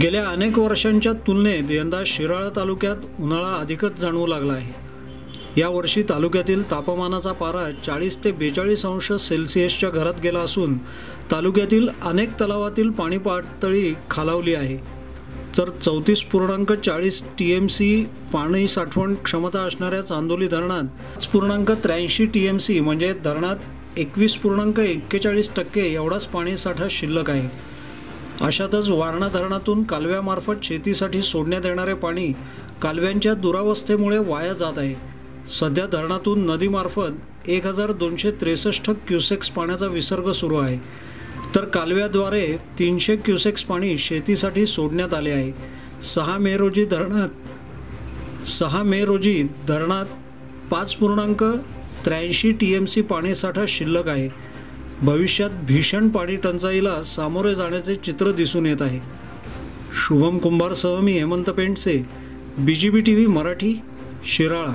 गेल्या अनेक वर्षांच्या तुलनेत यंदा शिराळा तालुक्यात उन्हाळा अधिकच जाणवू लागला आहे. यावर्षी तालुक्यातील तापमानाचा पारा चाळीस ते बेचाळीस अंश सेल्सिअसच्या घरात गेला असून तालुक्यातील अनेक तलावातील पाणी पातळी खालावली आहे. तर चौतीस पूर्णांक चाळीस टी एम सी पाणी साठवण क्षमता असणाऱ्या चांदोली धरणात पूर्णांक त्र्याऐंशी टी एम सी म्हणजे धरणात एकवीस पूर्णांक एक्केचाळीस टक्के एवढाच पाणीसाठा शिल्लक आहे. अशातच वारणा धरणातून कालव्यामार्फत शेतीसाठी सोडण्यात येणारे पाणी कालव्यांच्या दुरावस्थेमुळे वाया जात आहे. सध्या धरणातून नदीमार्फत एक हजार दोनशे त्रेसष्ट क्युसेक्स पाण्याचा विसर्ग सुरू आहे. तर कालव्याद्वारे तीनशे क्युसेक्स पाणी शेतीसाठी सोडण्यात आले आहे. सहा मे रोजी धरणात सहा मे रोजी धरणात पाच पूर्णांक त्र्याऐंशी टी एम सी पाणीसाठा शिल्लक आहे. भविष्यात भीषण पाणी टंचाईला सामोरे जाण्याचे चित्र दिसून येत आहे. शुभम कुंभारसह मी Hemant Pendse B G B T V Marathi Shirala.